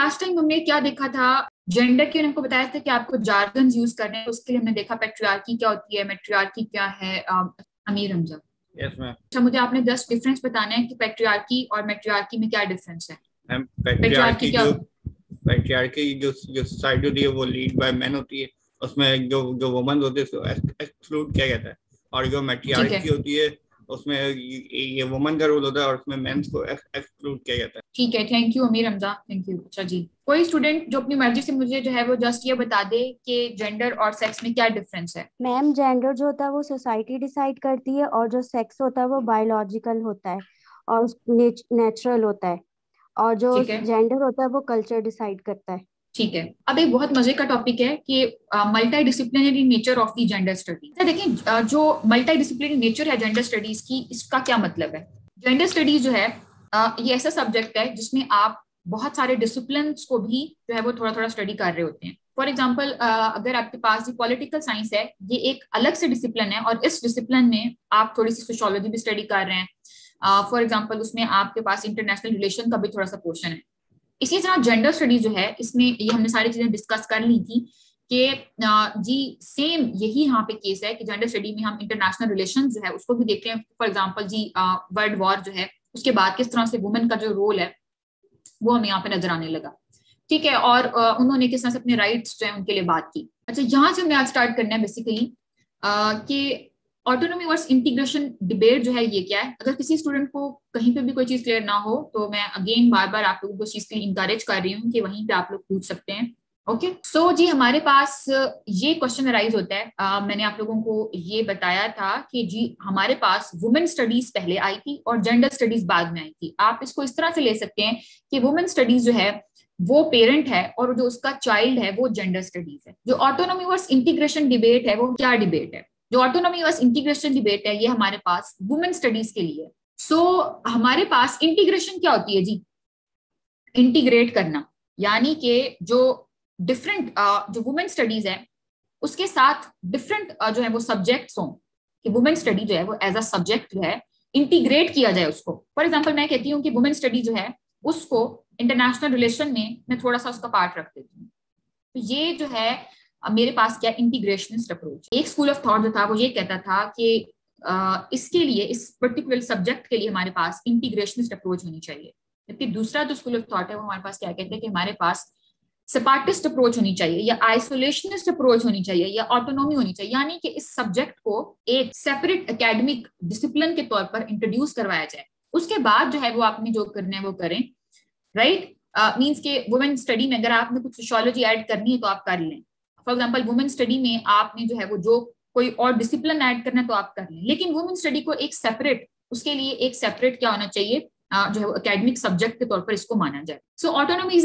हमने क्या देखा था? जेंडर के हमको बताया था कि आपको जार्गन यूज़ करने हैं उसके लिए हमने देखा पेट्रियार्की क्या होती है मेट्रियार्की क्या है अमीर हमजा यस मैम अच्छा मुझे आपने दस डिफरेंस बताना है कि पेट्रियार्की और मेट्रियार्की में क्या डिफरेंस है। पेट्रियार्की जो पेट्रियार्की जो जो सोसाइटी होती है वो लीड बाय मैन होती है। उसमें जो जो वुमन होती है उसको एक्सक्लूड किया जाता है। और जो मैट्रियार्की होती है उसमें ये, वुमन का रोल होता है और उसमें मेंस को एक्सक्लूड किया जाता है। ठीक है thank you Amir Hamza thank you अच्छा जी कोई स्टूडेंट जो अपनी मर्ज़ी से मुझे जो है वो जस्ट ये बता दे कि जेंडर और सेक्स में क्या डिफरेंस है। मैम जेंडर जो होता है वो सोसाइटी डिसाइड करती है और जो सेक्स होता है वो बायोलॉजिकल होता है और नेचुरल होता है। और जो जेंडर होता है वो कल्चर डिसाइड करता है। ठीक है। अब एक बहुत मज़े का टॉपिक है कि multidisciplinary nature of the gender study देखिए अ, जो मल्टी डिसिप्लिनरी नेचर है जेंडर स्टडीज़ की इसका क्या मतलब है? जेंडर स्टडीज़ जो है ये ऐसा सब्जेक्ट है जिसमें आप बहुत सारे डिसिप्लिन को भी जो है वो थोड़ा थोड़ा स्टडी कर रहे होते हैं। फॉर एग्ज़ाम्पल अगर आपके पास पॉलिटिकल साइंस है ये एक अलग से डिसिप्लिन है और इस डिसिप्लिन में आप थोड़ी सी सोशोलॉजी भी स्टडी कर रहे हैं। फॉर uh, एग्ज़ाम्पल उसमें आपके पास इंटरनेशनल रिलेशन का भी थोड़ा सा पोर्शन है। इसी तरह जेंडर स्टडी जो है, इसमें ये हमने सारी चीज़ें डिस्कस कर ली थी कि जी सेम यही यहाँ पे केस है कि जेंडर स्टडी में हम इंटरनेशनल रिलेशन जो है, उसको भी देखते हैं। फॉर एग्ज़ाम्पल जी वर्ल्ड वॉर जो है, उसके बाद किस तरह से वुमेन का जो रोल है, वो हमें यहाँ पे नज़र आने लगा। ठीक है, और उन्होंने किस तरह से अपने राइट्स जो है उनके लिए बात की। अच्छा यहाँ से हमने आज स्टार्ट करना है बेसिकली कि ऑटोनोमी वर्स इंटीग्रेशन डिबेट जो है ये क्या है? अगर किसी स्टूडेंट को कहीं पे भी कोई चीज़ क्लियर ना हो तो मैं अगेन बार बार आप लोगों को चीज़ के लिए इंकरेज कर रही हूँ कि वहीं पे आप लोग पूछ सकते हैं। Okay okay. सो so, जी हमारे पास ये क्वेश्चन अराइज होता है। अ, मैंने आप लोगों को ये बताया था कि जी हमारे पास वुमेन स्टडीज़ पहले आई थी और जेंडर स्टडीज़ बाद में आई थी। आप इसको इस तरह से ले सकते हैं कि वुमेन स्टडीज़ जो है वो पेरेंट है और जो उसका चाइल्ड है वो जेंडर स्टडीज़ है। जो ऑटोनॉमी वर्स इंटीग्रेशन डिबेट है वो क्या डिबेट है? जो ऑटोनॉमी वर्स इंटीग्रेशन डिबेट है ये हमारे पास वुमेन स्टडीज़ के लिए सो so, हमारे पास इंटीग्रेशन क्या होती है जी? इंटीग्रेट करना। यानी कि जो डिफरेंट जो वुमेन स्टडीज़ है उसके साथ डिफरेंट जो है वो सब्जेक्ट्स हों कि वुमेन स्टडी जो है वो एज अ सब्जेक्ट जो है इंटीग्रेट किया जाए उसको। फॉर एग्ज़ाम्पल मैं कहती हूँ कि वुमेन स्टडी जो है उसको इंटरनेशनल रिलेशन में मैं थोड़ा सा उसका पार्ट रख देती हूँ। तो ये जो है अब मेरे पास क्या इंटीग्रेशनिस्ट अप्रोच एक स्कूल ऑफ़ थॉट जो था, वो ये कहता था कि इसके लिए, इस पर्टिकुलर सब्जेक्ट के लिए हमारे पास इंटीग्रेशनिस्ट अप्रोच होनी चाहिए। जबकि दूसरा जो स्कूल ऑफ़ थॉट है, वो हमारे पास क्या कहते हैं कि हमारे पास सेपार्टिस्ट अप्रोच होनी चाहिए, या आइसोलेशनिस्ट अप्रोच होनी चाहिए, या ऑटोनॉमी होनी चाहिए। यानी कि इस सब्जेक्ट को एक सेपरेट एकेडमिक डिसिप्लिन के तौर पर इंट्रोड्यूस करवाया जाए। उसके बाद जो है, वो आपने जो करना है, वो करें। राइट मीन्स के वुमेन स्टडी में अगर आपने कुछ सोशोलॉजी ऐड करनी है तो आप कर लें। फॉर एग्ज़ाम्पल वुमेन स्टडी में आपने जो है वो जो कोई और डिसिप्लिन एड करना तो आप कर लें। लेकिन वुमेन स्टडी को एक सेपरेट उसके लिए एक सेपरेट क्या होना चाहिए? जो है अकेडमिक सब्जेक्ट के तौर पर इसको माना जाए। So autonomy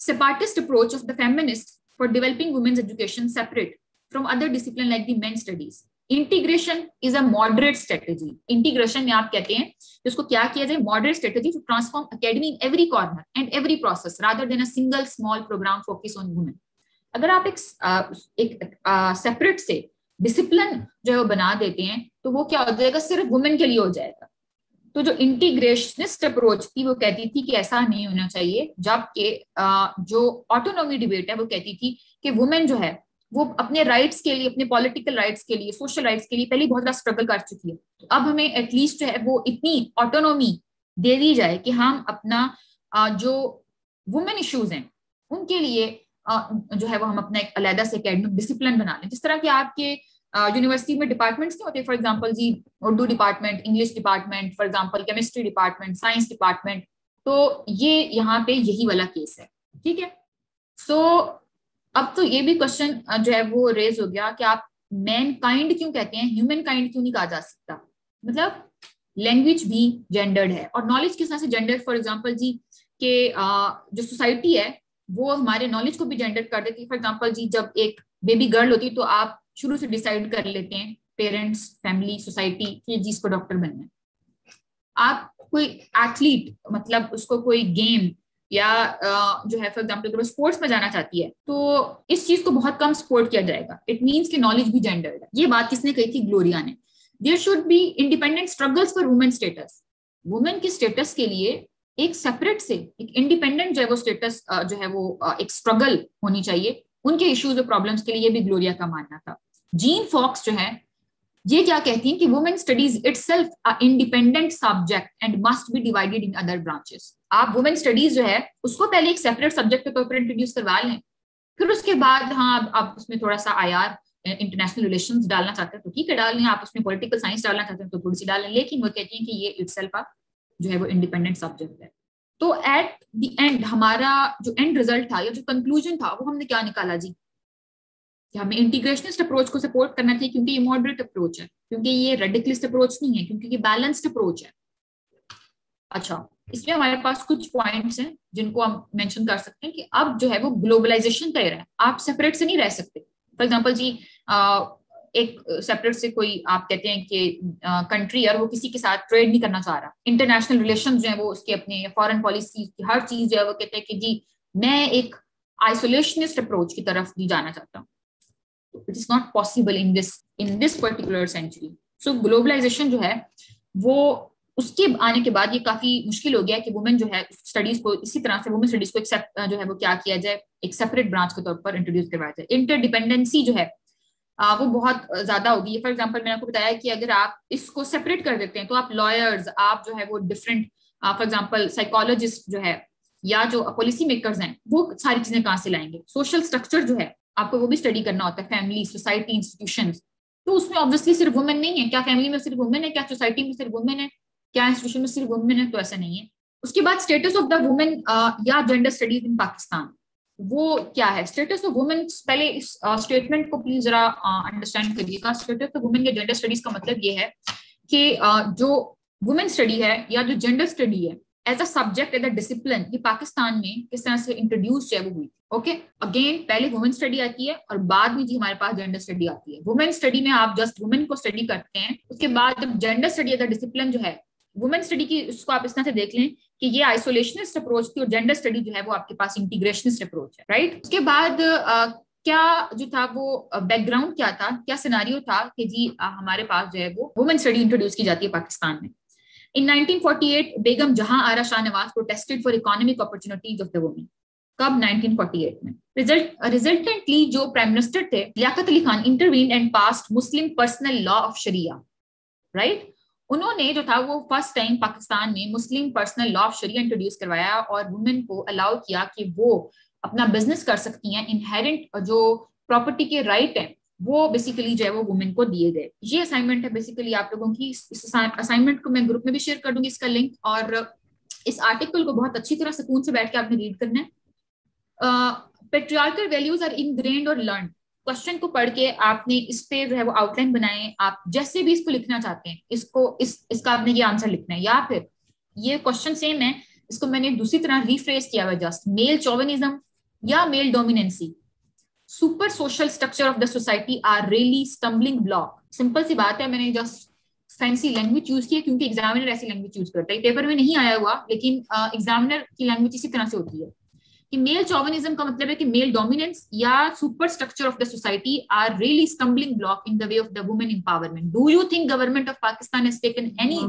separatist approach of the feminist for developing women's education separate from other discipline like the men studies integration is a moderate strategy integration में आप कहते हैं जिसको क्या किया जाए? Moderate strategy to transform academy in every corner and every process rather than a single small program focus on women अगर आप एक एक सेपरेट से डिसिप्लिन जो है वो बना देते हैं तो वो क्या हो जाएगा? सिर्फ़ वुमेन के लिए हो जाएगा। तो जो इंटीग्रेशनिस्ट अप्रोच थी, वो कहती थी कि ऐसा नहीं होना चाहिए, जबकि जो ऑटोनॉमी डिबेट है, वो कहती थी कि वुमेन जो है, वो अपने राइट्स के लिए, अपने पॉलिटिकल राइट्स के लिए सोशल राइट्स के लिए पहले बहुत ज़्यादा स्ट्रगल कर चुकी है। तो अब हमें एटलीस्ट जो है, वो इतनी ऑटोनॉमी दे दी जाए कि हम अपना जो वुमेन इश्यूज़ हैं, उनके लिए जो है वो हम अपना एक अलहदा से एकेडमिक डिसिप्लिन बना लें। जिस तरह की आपके यूनिवर्सिटी में डिपार्टमेंट्स नहीं होते for example ji Urdu department English department for example chemistry department science department तो ये यहाँ पे यही वाला केस है ठीक है? सो so, अब तो ये भी क्वेश्चन जो है वो रेज हो गया कि आप मैन काइंड क्यों कहते हैं? ह्यूमन काइंड क्यों नहीं कहा जा सकता? मतलब लैंग्वेज भी जेंडर्ड है। और नॉलेज किस तरह से जेंडर्ड फॉर एग्ज़ाम्पल जी के जो सोसाइटी है वो हमारे नॉलेज को भी जेंडर कर देती है। फॉर एग्ज़ाम्पल जी, जब एक बेबी गर्ल होती है तो आप शुरू से डिसाइड कर लेते हैं पेरेंट्स फैमिली सोसाइटी कि जिसको डॉक्टर बनना है। आप कोई एथलीट मतलब उसको कोई गेम या जो है फॉर एग्ज़ाम्पल वो स्पोर्ट्स में जाना चाहती है तो इस चीज़ को बहुत कम सपोर्ट किया जाएगा। इट मीन्स कि नॉलेज भी जेंडर्ड है। ये बात किसने कही थी? ग्लोरिया ने। There should be independent struggles for women status women के स्टेटस के लिए एक सेपरेट से, एक इंडिपेंडेंट जो है वो स्टेटस जो है वो एक स्ट्रगल होनी चाहिए। उनके इश्यूज़ और प्रॉब्लम्स के लिए भी ग्लोरिया का मानना था। जीन फॉक्स जो है, ये क्या कहती हैं कि women studies itself independent subject and must be divided in other branches आप वुमेन स्टडीज़ जो है, उसको पहले एक सेपरेट सब्जेक्ट के तौर पर इंट्रोड्यूस करवा लें। फिर उसके बाद हाँ आप उसमें थोड़ा सा आई आर इंटरनेशनल रिलेशन डालना चाहते हैं तो ठीक है, डाल लें। आप उसमें पॉलिटिकल साइंस डालना चाहते हैं तो थोड़ी सी डाल लें। लेकिन वो कहती हैं कि ये इट सेल्फ जो है वो इंडिपेंडेंट सब्जेक्ट है। तो एट द एंड हमारा जो एंड रिज़ल्ट था या जो कंक्लूजन था, वो हमने क्या निकाला जी? कि हमें इंटीग्रेशनिस्ट अप्रोच को सपोर्ट करना चाहिए, क्योंकि ये मॉडरेट अप्रोच है, क्योंकि ये रेडिकलिस्ट अप्रोच नहीं है, क्योंकि ये बैलेंस्ड अप्रोच है। अच्छा इसमें हमारे पास कुछ पॉइंट्स हैं, जिनको हम मेंशन कर सकते हैं कि अब जो है वो ग्लोबलाइजेशन का है। आप सेपरेट से नहीं रह सकते। फॉर एग्ज़ाम्पल जी एक सेपरेट से कोई आप कहते हैं कि कंट्री है वो किसी के साथ ट्रेड नहीं करना चाह रहा। इंटरनेशनल रिलेशन जो है वो उसके अपने फॉरेन पॉलिसी की हर चीज़ जो है वो कहते हैं कि जी, मैं एक आइसोलेशनिस्ट अप्रोच की तरफ़ भी जाना चाहता हूँ। It is not possible in this in this particular century so globalisation जो है, वो उसके आने के बाद ये काफ़ी मुश्किल हो गया कि वुमेन जो है स्टडीज़ को इसी तरह से वुमेन स्टडीज़ को एक्सेप्ट जो है वो क्या किया जाए? एक सेपरेट ब्रांच के तौर पर इंट्रोड्यूस करवाया जाए। इंटरडिपेंडेंसी जो है आ, वो बहुत ज़्यादा होगी। फॉर एग्ज़ाम्पल मैंने आपको बताया कि अगर आप इसको सेपरेट कर देते हैं तो आप लॉयर्स आप जो है वो डिफरेंट फॉर एग्ज़ाम्पल साइकोलॉजिस्ट जो है या जो पॉलिसी मेकर्स हैं वो सारी चीज़ें कहाँ से लाएँगे? सोशल स्ट्रक्चर जो है आपको वो भी स्टडी करना होता है फैमिली सोसाइटी इंस्टीट्यूशन तो उसमें ऑब्वियसली सिर्फ़ वुमेन नहीं है। क्या फैमिली में सिर्फ़ वुमेन है? क्या सोसाइटी में सिर्फ़ वुमेन है? क्या इंस्टीट्यूशन में सिर्फ़ वुमेन है? तो ऐसा नहीं है। उसके बाद स्टेटस ऑफ़ द वुमेन या जेंडर स्टडीज़ इन पाकिस्तान वो क्या है? स्टेटस ऑफ़ वुमेन पहले इस स्टेटमेंट को प्लीज़ जरा अंडरस्टैंड करिएगा। स्टेटस ऑफ़ वुमेन या जेंडर स्टडीज़ का मतलब ये है कि जो वुमेन स्टडी है या जो जेंडर स्टडी है as a subject as a discipline ये पाकिस्तान में किस तरह से इंट्रोड्यूस है वो हुई ओके अगेन पहले वुमेन स्टडी आती है और बाद में जी हमारे पास जेंडर स्टडी आती है। वुमेन स्टडी में आप जस्ट वुमेन को स्टडी करते हैं, उसके बाद जब gender study as a discipline जो है वुमेन स्टडी की, उसको आप इस तरह से देख लें कि ये आइसोलेशनिस्ट अप्रोच थी और जेंडर स्टडी जो है वो आपके पास इंटीग्रेशनिस्ट अप्रोच है राइट उसके बाद क्या जो था वो बैकग्राउंड क्या था? क्या सिनारियो था कि जी हमारे पास जो है वो वुमेन स्टडी इंट्रोड्यूस की जाती है पाकिस्तान में? In 1948 Begum Jahanara Shahnawaz protested for economic opportunities of the women कब? 1948 में। रिज़ल्ट रिजल्टेंटली जो प्राइम मिनिस्टर थे, Liaquat Ali Khan intervene and passed Muslim personal law of Sharia right उन्होंने जो था वो फ़र्स्ट टाइम पाकिस्तान में Muslim personal law of Sharia introduce करवाया और वुमेन को अलाउ किया कि वो अपना बिज़नेस कर सकती हैं इनहेरेंट जो प्रॉपर्टी के राइट है, वो बेसिकली जो है वो वुमेन को दिए गए। ये असाइनमेंट है बेसिकली आप लोगों की। इस असाइनमेंट को मैं ग्रुप में भी शेयर कर दूँगी इसका लिंक और इस आर्टिकल को बहुत अच्छी तरह सुकून से बैठ के आपने रीड करना है। पेट्रियार्कल वैल्यूज़ आर इनग्रेन्ड और लर्न क्वेश्चन को पढ़ के आपने इस पे जो है वो आउटलाइन बनाए आप जैसे भी इसको लिखना चाहते हैं इसको इस इसका आपने ये आंसर लिखना है। या फिर ये क्वेश्चन सेम है इसको मैंने दूसरी तरह रिफ्रेस किया हुआ जस्ट मेल चौवनिज्म या male dominancy super social structure of the society are really stumbling block simple सी बात है मैंने जस्ट फैंसी लैंग्वेज यूज़ की है क्योंकि एग्जामिनर ऐसी लैंग्वेज यूज़ करता है। पेपर में नहीं आया हुआ लेकिन एग्जामिनर uh, की लैंग्वेज इसी तरह से होती है। कि मेल चौवनिज्म का मतलब है कि मेल डोमिनेंस या super structure of the society are really stumbling block in the way of the women empowerment do you think government of Pakistan has taken any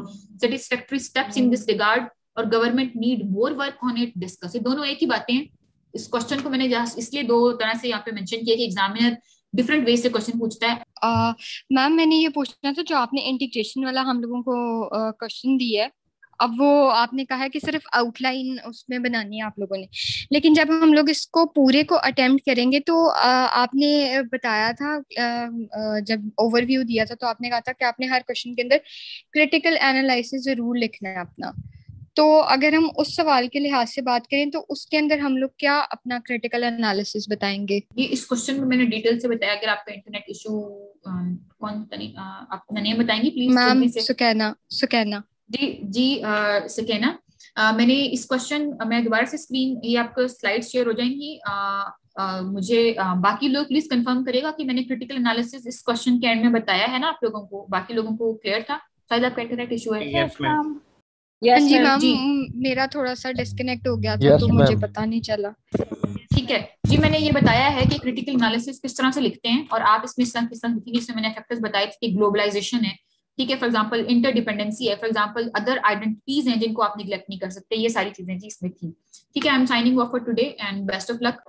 satisfactory steps in this regard और government need more work on it discuss ये दोनों एक ही बातें हैं। इस question को मैंने इसलिए दो तरह से यहाँ पे मेंशन किया कि एग्जामिनर डिफरेंट वे से क्वेश्चन पूछता है। मैम uh, मैंने ये पूछना था जो आपने इंटीग्रेशन वाला हम लोगों को क्वेश्चन uh, दिया है। अब वो आपने कहा कि सिर्फ़ आउटलाइन उसमें बनानी है आप लोगों ने। लेकिन जब हम लोग इसको पूरे को अटेम्प्ट करेंगे तो आपने बताया था जब ओवरव्यू दिया था तो आपने कहा था कि आपने हर क्वेश्चन के अंदर क्रिटिकल एनालिसिस ज़रूर लिखना है अपना। तो अगर हम उस सवाल के लिहाज से बात करें तो उसके अंदर हम लोग क्या अपना क्रिटिकल एनालिसिस बताएँगे? ये इस क्वेश्चन में मैंने डिटेल से बताया अगर आपका इंटरनेट इशू कौन आप नेम बताएँगे प्लीज़ मैम सुकैना सुकैना। जी जी सकेना मैंने इस क्वेश्चन मैं दोबारा से स्क्रीन ये आपको स्लाइड शेयर हो जाएँगी। आ, आ, मुझे आ, बाकी लोग प्लीज़ कंफर्म करेगा कि मैंने क्रिटिकल एनालिसिस इस क्वेश्चन के एंड में बताया है ना आप लोगों को। बाकी लोगों को क्लियर था। शायद आपका इंटरनेट इशू है। Yes, yes, जी मैम मेरा थोड़ा सा डिस्कनेक्ट हो गया था yes, तो मुझे पता नहीं चला। ठीक है। जी मैंने ये बताया है कि क्रिटिकल एनालिसिस किस तरह से लिखते हैं और आप इसमें किस तरह लिखेंगे इसमें मैंने फैक्टर्स बताए थे कि ग्लोबलाइजेशन है। ठीक है फॉर एग्ज़ाम्पल इंटरडिपेंडेंसी है फॉर एग्ज़ाम्पल अदर आइडेंटिटीज हैं जिनको आप निगलेक्ट नहीं कर सकते, ये सारी चीज़ें थी इसमें थी। ठीक है I am signing walk for today and best of luck